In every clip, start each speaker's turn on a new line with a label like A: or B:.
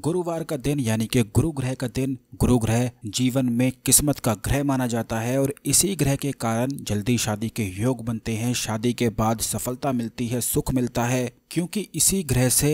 A: गुरुवार का दिन, यानी कि गुरु ग्रह का दिन गुरु ग्रह जीवन में किस्मत का ग्रह माना जाता है और इसी ग्रह के कारण जल्दी शादी के योग बनते हैं। शादी के बाद सफलता मिलती है, सुख मिलता है, क्योंकि इसी ग्रह से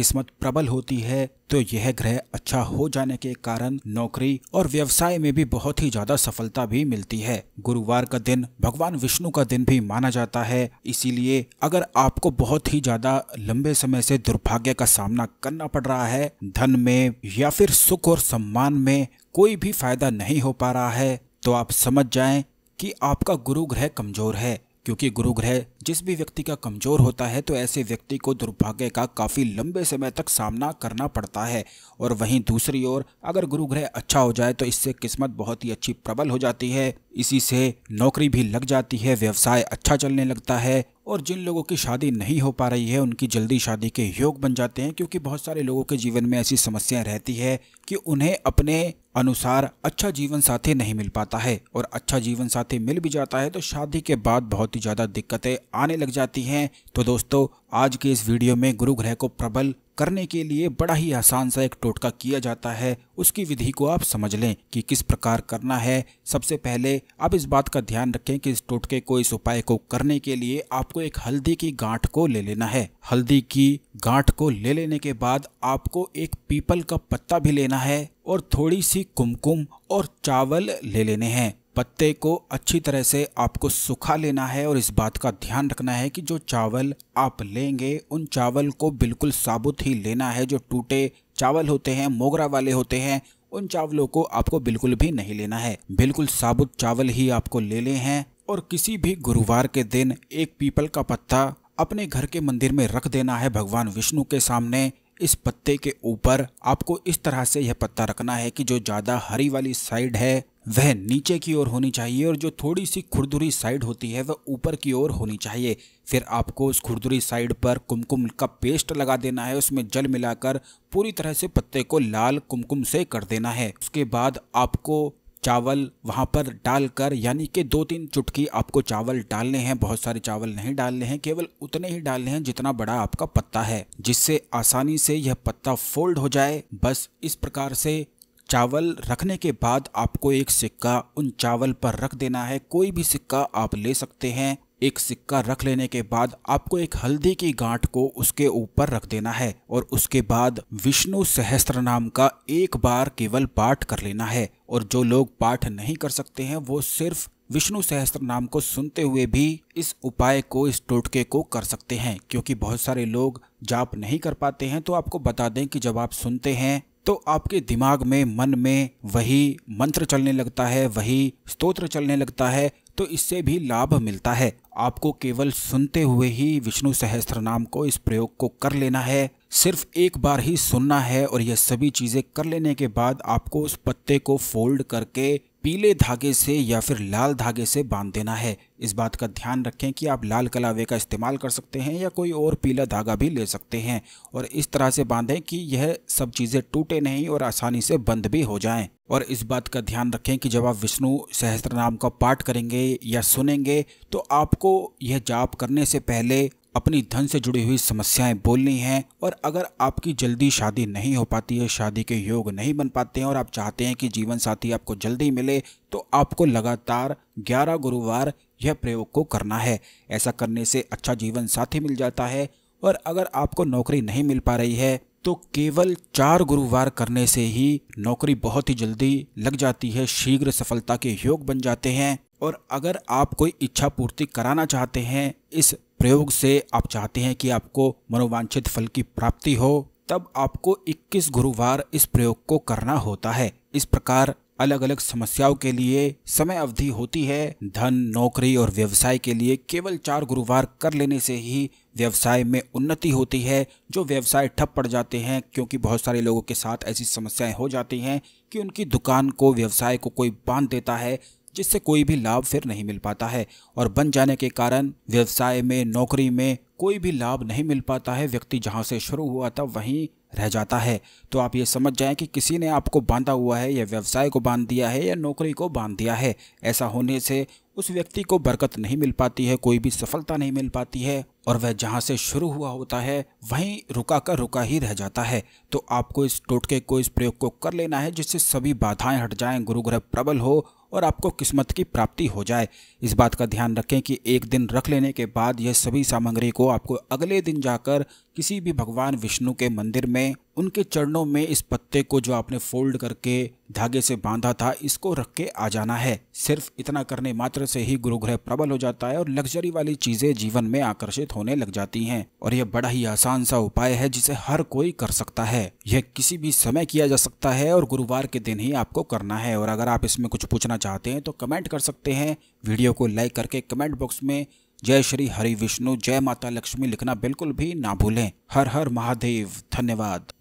A: किस्मत प्रबल होती है तो यह ग्रह अच्छा हो जाने के कारण नौकरी और व्यवसाय में भी बहुत ही ज़्यादा सफलता भी मिलती है। गुरुवार का दिन भगवान विष्णु का दिन भी माना जाता है। इसीलिए अगर आपको बहुत ही ज़्यादा लंबे समय से दुर्भाग्य का सामना करना पड़ रहा है, धन में या फिर सुख और सम्मान में कोई भी फ़ायदा नहीं हो पा रहा है तो आप समझ जाएँ कि आपका गुरु ग्रह कमज़ोर है, क्योंकि गुरु ग्रह जिस भी व्यक्ति का कमज़ोर होता है तो ऐसे व्यक्ति को दुर्भाग्य का काफ़ी लंबे समय तक सामना करना पड़ता है। और वहीं दूसरी ओर, अगर गुरु ग्रह अच्छा हो जाए तो इससे किस्मत बहुत ही अच्छी प्रबल हो जाती है। इसी से नौकरी भी लग जाती है, व्यवसाय अच्छा चलने लगता है, और जिन लोगों की शादी नहीं हो पा रही है, उनकी जल्दी शादी के योग बन जाते हैं, क्योंकि बहुत सारे लोगों के जीवन में ऐसी समस्या रहती है कि उन्हें अपने अनुसार अच्छा जीवन साथी नहीं मिल पाता है। और अच्छा जीवन साथी मिल भी जाता है तो शादी के बाद बहुत ही ज़्यादा दिक्कतें आने लग जाती हैं। तो दोस्तों, आज के इस वीडियो में गुरु ग्रह को प्रबल करने के लिए बड़ा ही आसान सा एक टोटका किया जाता है। उसकी विधि को आप समझ लें कि किस प्रकार करना है। सबसे पहले आप इस बात का ध्यान रखें कि इस टोटके को, इस उपाय को करने के लिए आपको एक हल्दी की गांठ को ले लेना है। हल्दी की गांठ को ले लेने के बाद आपको एक पीपल का पत्ता भी लेना है और थोड़ी सी कुमकुम और चावल ले लेने हैं। पत्ते को अच्छी तरह से आपको सुखा लेना है और इस बात का ध्यान रखना है कि जो चावल आप लेंगे, उन चावल को बिल्कुल साबुत ही लेना है। जो टूटे चावल होते हैं, मोगरा वाले होते हैं, उन चावलों को आपको बिल्कुल भी नहीं लेना है। बिल्कुल साबुत चावल ही आपको ले ले हैं और किसी भी गुरुवार के दिन एक पीपल का पत्ता अपने घर के मंदिर में रख देना है भगवान विष्णु के सामने। इस पत्ते के ऊपर आपको इस तरह से यह पत्ता रखना है कि जो ज़्यादा हरी वाली साइड है वह नीचे की ओर होनी चाहिए और जो थोड़ी सी खुरदुरी साइड होती है वह ऊपर की ओर होनी चाहिए। फिर आपको उस खुरदुरी साइड पर कुमकुम का पेस्ट लगा देना है, उसमें जल मिलाकर पूरी तरह से पत्ते को लाल कुमकुम से कर देना है। उसके बाद आपको चावल वहाँ पर डालकर, यानी कि दो तीन चुटकी आपको चावल डालने हैं, बहुत सारे चावल नहीं डालने हैं, केवल उतने ही डालने हैं जितना बड़ा आपका पत्ता है, जिससे आसानी से यह पत्ता फोल्ड हो जाए। बस इस प्रकार से चावल रखने के बाद आपको एक सिक्का उन चावल पर रख देना है। कोई भी सिक्का आप ले सकते हैं। एक सिक्का रख लेने के बाद आपको एक हल्दी की गांठ को उसके ऊपर रख देना है और उसके बाद विष्णु सहस्त्र नाम का एक बार केवल पाठ कर लेना है। और जो लोग पाठ नहीं कर सकते हैं, वो सिर्फ़ विष्णु सहस्त्र नाम को सुनते हुए भी इस उपाय को, इस टोटके को कर सकते हैं। क्योंकि बहुत सारे लोग जाप नहीं कर पाते हैं तो आपको बता दें कि जब आप सुनते हैं तो आपके दिमाग में, मन में वही मंत्र चलने लगता है, वही स्तोत्र चलने लगता है तो इससे भी लाभ मिलता है। आपको केवल सुनते हुए ही विष्णु सहस्त्र नाम को इस प्रयोग को कर लेना है। सिर्फ़ एक बार ही सुनना है और यह सभी चीज़ें कर लेने के बाद आपको उस पत्ते को फोल्ड करके पीले धागे से या फिर लाल धागे से बाँध देना है। इस बात का ध्यान रखें कि आप लाल कलावे का इस्तेमाल कर सकते हैं या कोई और पीला धागा भी ले सकते हैं और इस तरह से बांधें कि यह सब चीज़ें टूटे नहीं और आसानी से बंद भी हो जाएँ। और इस बात का ध्यान रखें कि जब आप विष्णु सहस्त्र नाम का पाठ करेंगे या सुनेंगे तो आपको यह जाप करने से पहले अपनी धन से जुड़ी हुई समस्याएँ बोलनी हैं और अगर आपकी जल्दी शादी नहीं हो पाती है, शादी के योग नहीं बन पाते हैं और आप चाहते हैं कि जीवन साथी आपको जल्दी मिले तो आपको लगातार 11 गुरुवार यह प्रयोग को करना है। ऐसा करने से अच्छा जीवन साथी मिल जाता है और अगर आपको नौकरी नहीं मिल पा रही है तो केवल चार गुरुवार करने से ही नौकरी बहुत ही जल्दी लग जाती है, शीघ्र सफलता के योग बन जाते हैं। और अगर आप कोई इच्छा पूर्ति कराना चाहते हैं, इस प्रयोग से आप चाहते हैं कि आपको मनोवांछित फल की प्राप्ति हो, तब आपको 21 गुरुवार इस प्रयोग को करना होता है। इस प्रकार अलग अलग समस्याओं के लिए समय अवधि होती है। धन, नौकरी और व्यवसाय के लिए केवल चार गुरुवार कर लेने से ही व्यवसाय में उन्नति होती है। जो व्यवसाय ठप पड़ जाते हैं, क्योंकि बहुत सारे लोगों के साथ ऐसी समस्याएँ हो जाती हैं कि उनकी दुकान को, व्यवसाय को कोई बाँध देता है जिससे कोई भी लाभ फिर नहीं मिल पाता है और बन जाने के कारण व्यवसाय में, नौकरी में कोई भी लाभ नहीं मिल पाता है। व्यक्ति जहाँ से शुरू हुआ था, वहीं रह जाता है। तो आप ये समझ जाएँ कि किसी ने आपको बांधा हुआ है, या व्यवसाय को बाँध दिया है, या नौकरी को बाँध दिया है, ऐसा होने से उस व्यक्ति को बरकत नहीं मिल पाती है, कोई भी सफलता नहीं मिल पाती है, और वह जहाँ से शुरू हुआ होता है, वहीं रुका कर रुका ही रह जाता है। तो आपको इस टोटके को, इस प्रयोग को कर लेना है, जिससे सभी बाधाएँ हट जाएँ गुरु ग्रह प्रबल हो, और आपको किस्मत की प्राप्ति हो जाए। इस बात का ध्यान रखें कि एक दिन रख लेने के बाद यह सभी सामग्री को आपको अगले दिन जाकर किसी भी भगवान विष्णु के मंदिर में, उनके चरणों में इस पत्ते को जो आपने फोल्ड करके धागे से बांधा था, इसको रख के आ जाना है। सिर्फ़ इतना करने मात्र से ही गुरुग्रह प्रबल हो जाता है और लग्जरी वाली चीज़ें जीवन में आकर्षित होने लग जाती हैं। और यह बड़ा ही आसान सा उपाय है जिसे हर कोई कर सकता है। यह किसी भी समय किया जा सकता है और गुरुवार के दिन ही आपको करना है। और अगर आप इसमें कुछ पूछना चाहते हैं तो कमेंट कर सकते हैं। वीडियो को लाइक करके कमेंट बॉक्स में जय श्री हरि विष्णु, जय माता लक्ष्मी लिखना बिल्कुल भी ना भूलें। हर हर महादेव, धन्यवाद।